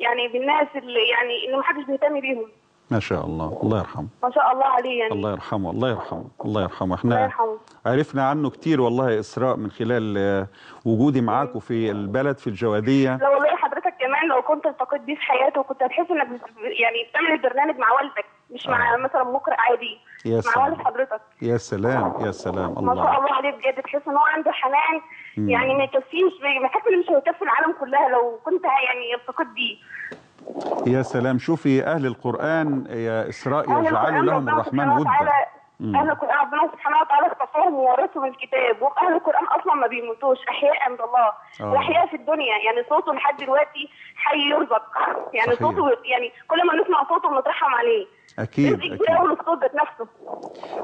يعني بالناس اللي يعني اللي ما حدش بيهتم بيهم. ما شاء الله. الله يرحمه. ما شاء الله عليه يعني. الله يرحمه الله يرحمه الله يرحمه. الله إحنا يرحمه. عرفنا عنه كتير والله يا إسراء من خلال آه، وجودي معاكم في البلد في الجوادية. لو والله حضرتك كمان لو كنت التقيت بيه في حياته كنت هتحس إنك يعني بتعمل البرنامج مع والدك مش مع مثلا مقرئ عادي يا مع سلام. والد حضرتك. يا سلام يا سلام. ما شاء الله. الله عليه بجد. تحس إن هو عنده حنان مم. يعني ما يكفيش ان مش هيكفي العالم كلها لو كنت يعني التقيت بيه. يا سلام. شوفي أهل القرآن يا إسراء أهل يجعلوا القرآن لهم الرحمن ودا. أهل القرآن ربنا سبحانه وتعالى اختصرهم وورثهم الكتاب. واهل القرآن أصلا ما بيموتوش أحياء عند الله آه. وأحياء في الدنيا. يعني صوته لحد دلوقتي حي يرزق. يعني صحيح. صوته يعني كل ما نسمع صوته بنترحم عليه. للصوت ذات نفسه.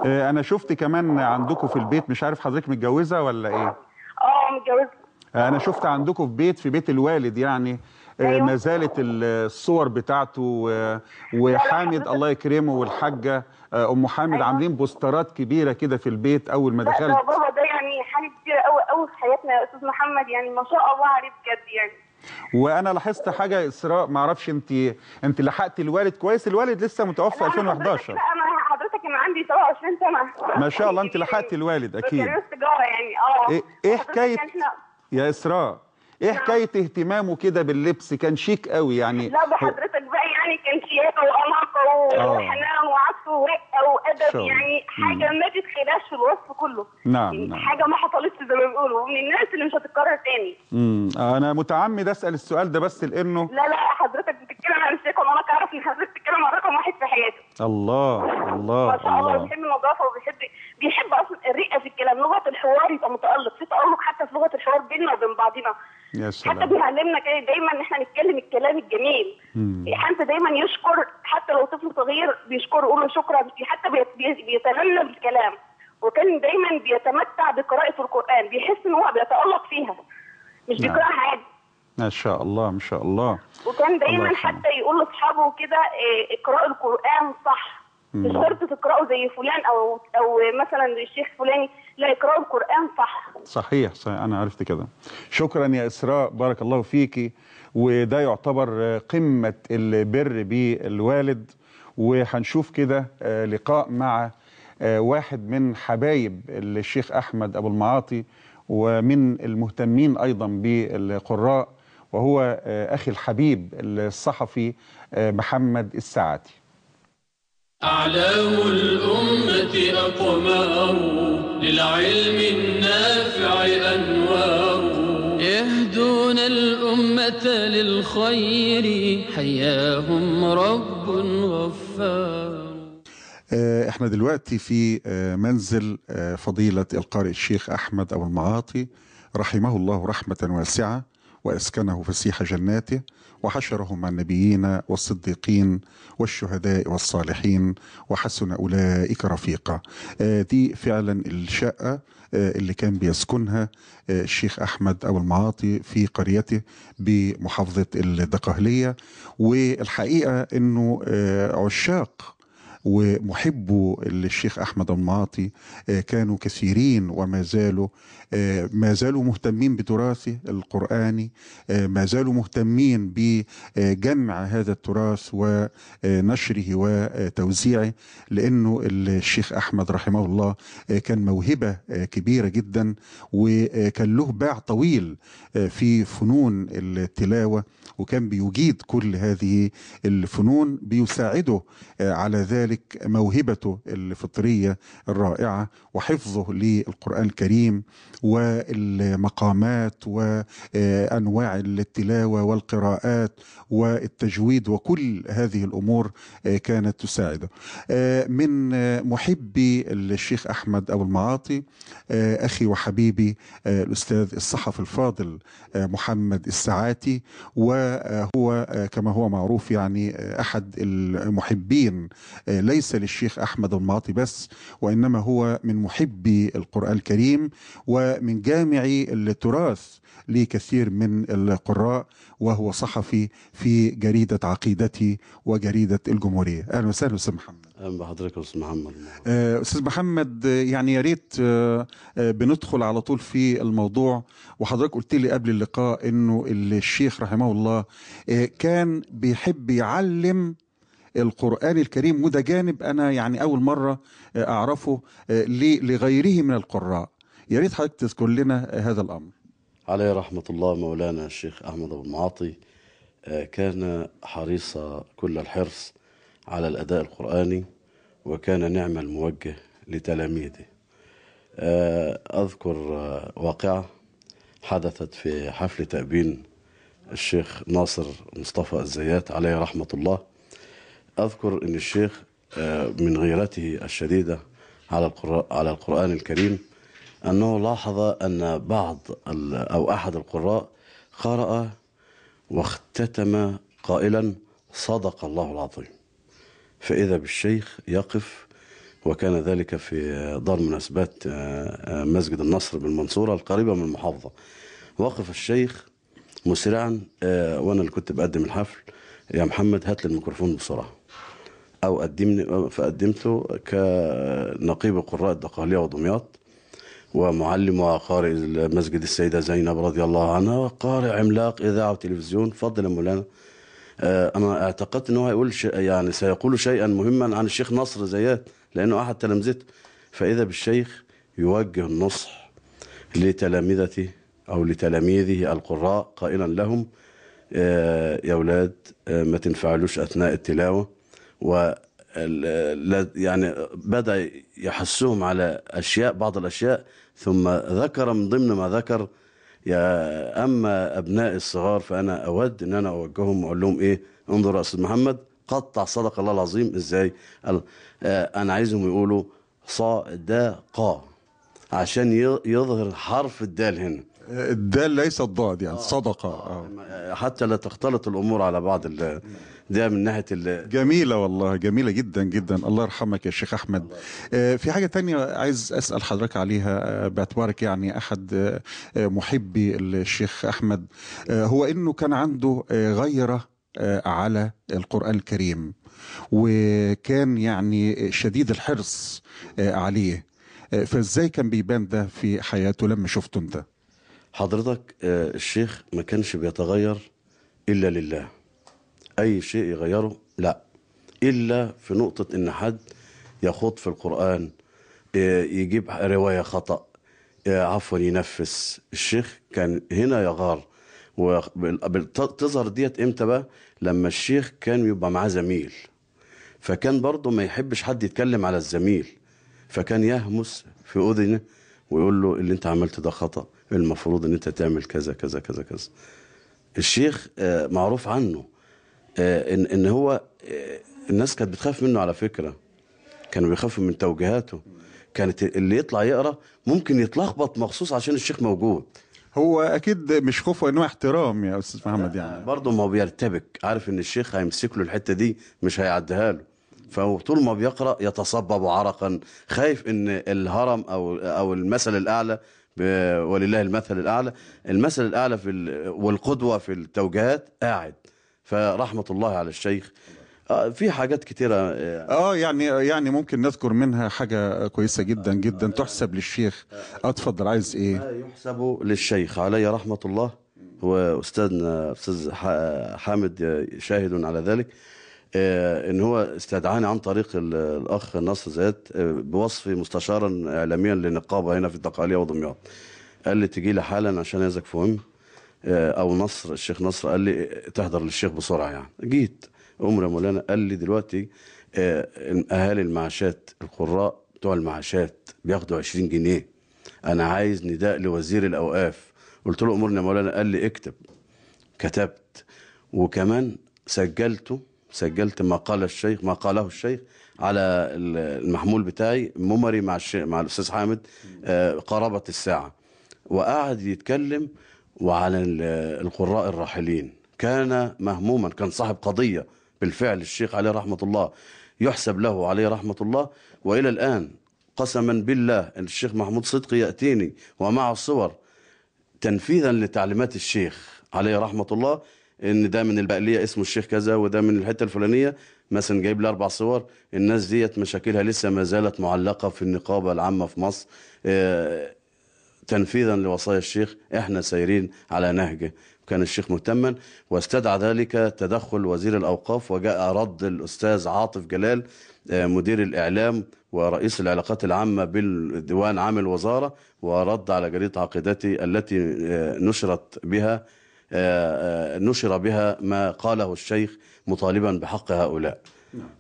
آه، أنا شفت كمان عندكم في البيت مش عارف حضرتك متجوزة ولا إيه؟ آه متجوز أنا شفت عندكم في بيت في بيت الوالد يعني. آه، أيوة. ما زالت الصور بتاعته وحامد الله يكرمه والحاجة آه، أم حامد عاملين بوسترات كبيرة كده في البيت أول ما دخلت. بابا ده يعني حاجة كبيرة قوي قوي في حياتنا يا أستاذ محمد يعني ما شاء الله عليه بجد يعني. وأنا لاحظت حاجة يا إسراء ما أعرفش أنت أنت لحقت الوالد كويس؟ الوالد لسه متوفى لا، أنا 2011 لا أنا حضرتك أنا عندي 27 سنة. ما شاء الله أنت لحقت الوالد أكيد. يعني آه. إيه حضرتك حكاية يعني إحنا يا إسراء؟ إيه حكاية اهتمامه كده باللبس؟ كان شيك قوي يعني. لا بحضرتك بقى يعني كان شياكة واناقه آه. وحنان وعطف ورقه وادب. يعني حاجة ما تتخيلهاش في الوصف كله. نعم يعني نعم. حاجة ما حصلتش زي ما بيقولوا. ومن الناس اللي مش هتتكرر تاني. امم أنا متعمد أسأل السؤال ده بس لأنه لا لا حضرتك بتتكلم عن الشيخ وأنا أعرف إن حضرتك بتتكلم عن رقم واحد في حياته. الله الله ما شاء الله. الله. بيحب النظافة وبيحب بيحب أصلا الرقة في الكلام. لغة الحوار يبقى متألق. في تألق حتى في لغة الحوار بيننا وبين بعضنا. يا حتى سلام بيعلمنا كده دايما إن إحنا نتكلم الكلام الجميل مم. حتى دايما يشكر حتى لو طفل صغير بيشكر يقول له شكرا حتى بيت- بي- بيتغنى بالكلام وكان دايما بيتمتع بقراءة القرآن بيحس إن هو بيتألق فيها مش نعم. بيقرأها عادي ما شاء الله ما شاء الله وكان دايما. حتى يقول لأصحابه كده إيه، اقرأوا القرآن صح مش. شرط تقرأوا زي فلان أو أو مثلا الشيخ فلاني لا اقرأوا القرآن صح. صحيح صحيح. أنا عرفت كده. شكرا يا إسراء. بارك الله فيكي. وده يعتبر قمة البر بالوالد. وهنشوف كده آه، لقاء مع آه، واحد من حبايب الشيخ أحمد أبو المعاطي. ومن المهتمين أيضا بالقراء. وهو آه، أخي الحبيب الصحفي محمد السعاتي أعلام الأمة أقمار للعلم النافع أنوار. يهدون الأمة للخير حياهم رب غفار. آه، إحنا دلوقتي في آه، منزل آه، فضيلة القارئ الشيخ أحمد أبو المعاطي رحمه الله رحمة واسعة. وأسكنه فسيح جناته وحشره مع النبيين والصديقين والشهداء والصالحين وحسن أولئك رفيقا. آه، دي فعلا الشقة آه، اللي كان بيسكنها آه، الشيخ أحمد أبو المعاطي في قريته بمحافظة الدقهلية. والحقيقة أنه آه، عشاق ومحبو الشيخ أحمد المعاطي كانوا كثيرين وما زالوا ما زالوا مهتمين بتراثه القرآني آه، ما زالوا مهتمين بجمع هذا التراث ونشره وتوزيعه لأنه الشيخ أحمد رحمه الله آه، كان موهبة آه، كبيرة جدا وكان له باع طويل آه، في فنون التلاوة وكان بيجيد كل هذه الفنون بيساعده آه، على ذلك موهبته الفطرية الرائعة وحفظه للقرآن الكريم والمقامات وأنواع التلاوة والقراءات والتجويد وكل هذه الأمور آه، كانت تساعده. من محبي الشيخ أحمد أبو المعاطي أخي وحبيبي الأستاذ الصحفي الفاضل محمد الساعاتي وهو كما هو معروف يعني أحد المحبين. ليس للشيخ أحمد المعاطي بس وإنما هو من محبي القرآن الكريم ومن جامعي التراث لكثير من القراء وهو صحفي في جريدة عقيدتي وجريدة الجمهورية. أهلا وسهلا أستاذ محمد. أهلا بحضرتك يا أستاذ محمد. آه، أستاذ محمد يعني يا ريت آه، آه، بندخل على طول في الموضوع. وحضرتك قلت لي قبل اللقاء إنه الشيخ رحمه الله كان بيحب يعلم القرآن الكريم. وده جانب أنا يعني أول مرة أعرفه لغيره من القراء. يا ريت حضرتك تذكر لنا هذا الأمر. عليه رحمة الله مولانا الشيخ أحمد أبو المعاطي آه، كان حريص كل الحرص على الأداء القرآني وكان نعم الموجه لتلاميذه. آه، أذكر آه، واقعة حدثت في حفل تأبين الشيخ ناصر مصطفى الزيات عليه رحمة الله. أذكر أن الشيخ من غيرته الشديدة على على القرآن الكريم أنه لاحظ أن بعض أو أحد القراء قرأ واختتم قائلا صدق الله العظيم. فإذا بالشيخ يقف وكان ذلك في دار مناسبات آه، آه، مسجد النصر بالمنصورة القريبة من المحافظة. وقف الشيخ مسرعا آه، وأنا اللي كنت بقدم الحفل يا محمد هات لي الميكروفون بسرعة. أو قدمني فقدمته كنقيب قراء الدقهلية ودمياط ومعلم وقارئ مسجد السيدة زينب رضي الله عنها وقارئ عملاق إذاعة وتلفزيون فضل يا مولانا آه، أنا اعتقدت أنه هيقول. يعني سيقول شيئا مهما عن الشيخ نصر زيات لأنه أحد تلامذته فإذا بالشيخ يوجه النصح لتلامذته أو لتلاميذه القراء قائلا لهم آه، يا أولاد آه، ما تنفعلوش أثناء التلاوة و يعني بدأ يحسهم على أشياء بعض الأشياء ثم ذكر من ضمن ما ذكر يا أما أبنائي الصغار فأنا أود أن أنا أوجههم وأقول لهم إيه انظر يا أستاذ محمد قطع صدق الله العظيم إزاي قال آه، أنا عايزهم يقولوا صا دا قا عشان يظهر حرف الدال هنا الدال ليس الضاد يعني صدقة آه. حتى لا تختلط الأمور على بعض ده من ناحية ال- جميلة والله جميلة جدا جدا. الله يرحمك يا شيخ أحمد. آه، في حاجة تانية عايز أسأل حضرتك عليها آه، باعتبارك يعني أحد آه، محبي الشيخ أحمد. آه، هو أنه كان عنده غيرة آه، على القرآن الكريم وكان يعني شديد الحرص عليه. فإزاي كان بيبان ده في حياته لما شفته أنت؟ حضرتك الشيخ ما كانش بيتغير إلا لله. أي شيء يغيره لا. إلا في نقطة إن حد يخوض في القرآن آه، يجيب رواية خطأ آه، عفوا ينفس. الشيخ كان هنا يغار. وتظهر ديت إمتى بقى؟ لما الشيخ كان يبقى معاه زميل. فكان برضه ما يحبش حد يتكلم على الزميل. فكان يهمس في أذنه ويقول له اللي أنت عملته ده خطأ المفروض إن أنت تعمل كذا كذا كذا كذا. الشيخ آه، معروف عنه. ان إن هو آه، الناس كانت بتخاف منه على فكرة. كانوا بيخافوا من توجيهاته. كانت اللي يطلع يقرأ ممكن يتلخبط مخصوص عشان الشيخ موجود. هو أكيد مش خوف وانه احترام يا أستاذ محمد يعني. برضه ما بيرتبك. عارف إن الشيخ هيمسك له الحتة دي مش هيعديها له. فهو طول ما بيقرأ يتصبب عرقا. خايف إن الهرم أو أو المثل الأعلى ولله المثل الأعلى. المثل الأعلى في ال- والقدوة في التوجيهات قاعد. فرحمة الله على الشيخ. آه في حاجات كتيرة آه، آه يعني يعني ممكن نذكر منها حاجة كويسة جدا جدا تحسب للشيخ. اتفضل عايز إيه؟ ما يحسب للشيخ. عليه رحمة الله هو أستاذنا أستاذ ح- حامد شاهد على ذلك. آه، إن هو استدعاني عن طريق ال- الأخ نصر زياد بوصفي مستشارا إعلاميا للنقابة هنا في الدقهلية ودمياط قال لي تجي لي حالا عشان عايزك في مهم. آه، أو نصر الشيخ نصر قال لي تحضر للشيخ بسرعة يعني. جيت. أمر يا مولانا قال لي دلوقتي آه، أهالي المعاشات القراء بتوع المعاشات بياخدوا 20 جنيه. أنا عايز نداء لوزير الأوقاف. قلت له امرني يا مولانا قال لي اكتب. كتبت. وكمان سجلته سجلت ما قال الشيخ ما قاله الشيخ على ال- المحمول بتاعي ممري مع الشيخ مع الأستاذ حامد آه، قرابة الساعة. وقعد يتكلم وعلى ال- القراء الراحلين. كان مهموما كان صاحب قضية بالفعل الشيخ عليه رحمة الله يحسب له عليه رحمة الله. وإلى الآن قسما بالله أن الشيخ محمود صدقي يأتيني ومعه الصور تنفيذا لتعليمات الشيخ عليه رحمة الله. إن ده من البقلية اسمه الشيخ كذا وده من الحتة الفلانية. مثلا جايب لي أربع صور. الناس ديت مشاكلها لسه ما زالت معلقة في النقابة العامة في مصر. آه، تنفيذا لوصايا الشيخ إحنا سايرين على نهجه. كان الشيخ مهتما واستدعى ذلك تدخل وزير الأوقاف وجاء رد الأستاذ عاطف جلال آه، مدير الإعلام ورئيس العلاقات العامة بالديوان عام الوزارة ورد على جريدة عقيدتي التي آه، نشرت بها آه، نشر بها ما قاله الشيخ مطالبا بحق هؤلاء.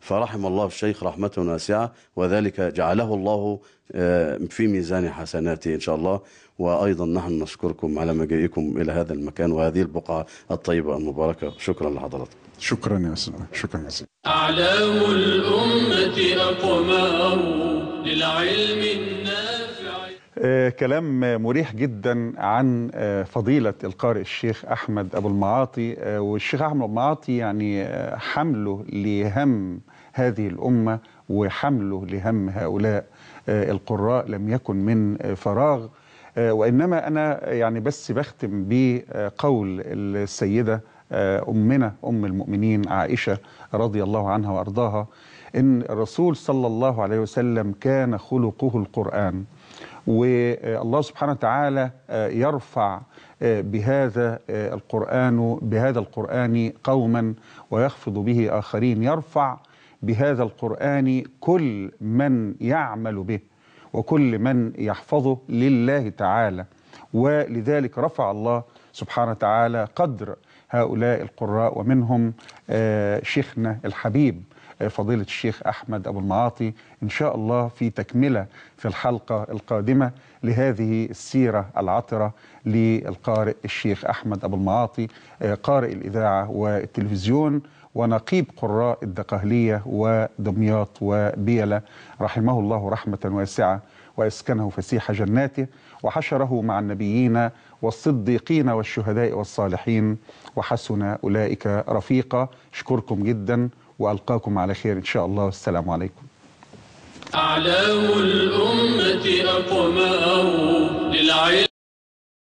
فرحم الله الشيخ رحمة واسعة وذلك جعله الله آه، في ميزان حسناته إن شاء الله. وأيضا نحن نشكركم على مجيئكم إلى هذا المكان وهذه البقعة الطيبة المباركة. شكرا لحضراتكم. شكرا يا سيدي شكرا يا سيدي. أعلام الأمة أقمار للعلم كلام مريح جدا عن آه، فضيلة القارئ الشيخ أحمد أبو المعاطي. آه، والشيخ أحمد أبو المعاطي يعني آه، حمله لهم هذه الأمة وحمله لهم هؤلاء آه، القراء لم يكن من آه، فراغ. آه، وإنما أنا يعني بس بختم بقول السيدة آه، أمنا أم المؤمنين عائشة رضي الله عنها وأرضاها إن الرسول صلى الله عليه وسلم كان خلقه القرآن. والله سبحانه وتعالى يرفع بهذا القرآن بهذا القرآن قوما ويخفض به آخرين. يرفع بهذا القرآن كل من يعمل به وكل من يحفظه لله تعالى. ولذلك رفع الله سبحانه وتعالى قدر هؤلاء القراء ومنهم آه، شيخنا الحبيب آه، فضيلة الشيخ أحمد أبو المعاطي إن شاء الله في تكملة في الحلقة القادمة لهذه السيرة العطرة للقارئ الشيخ أحمد أبو المعاطي آه، قارئ الإذاعة والتلفزيون ونقيب قراء الدقهلية ودمياط وبيلة. رحمه الله رحمة واسعة وأسكنه فسيح جناته وحشره مع النبيين والصديقين والشهداء والصالحين وحسن أولئك رفيقا. اشكركم جدا وألقاكم على خير إن شاء الله. والسلام عليكم. أعلام الأمة أقمار للعلم